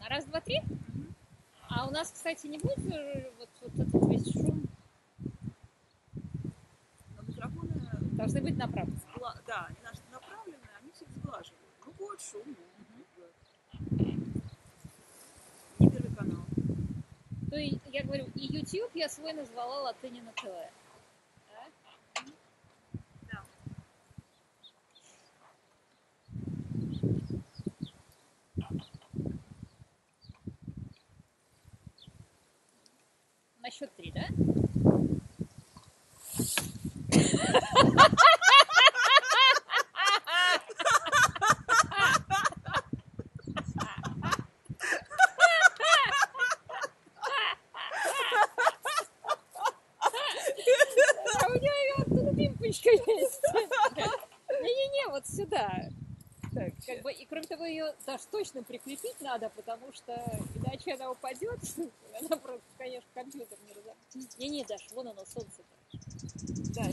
на раз, два, три? А у нас, кстати, не будет э, вот, вот этот весь шум. Но микрофоны, Должны быть направо. сгла- да, они наши направленные, они всех сглаживают. Ну, будет как бы. Не первый канал. То я говорю, и YouTube я свой назвала Латынина ТВ. На счет три, да? А пимпочка есть. Не-не-не, вот сюда. И кроме того, ее даже точно прикрепить надо, потому что иначе она упадет. Она Не-не, Даш, вон оно, солнце. да,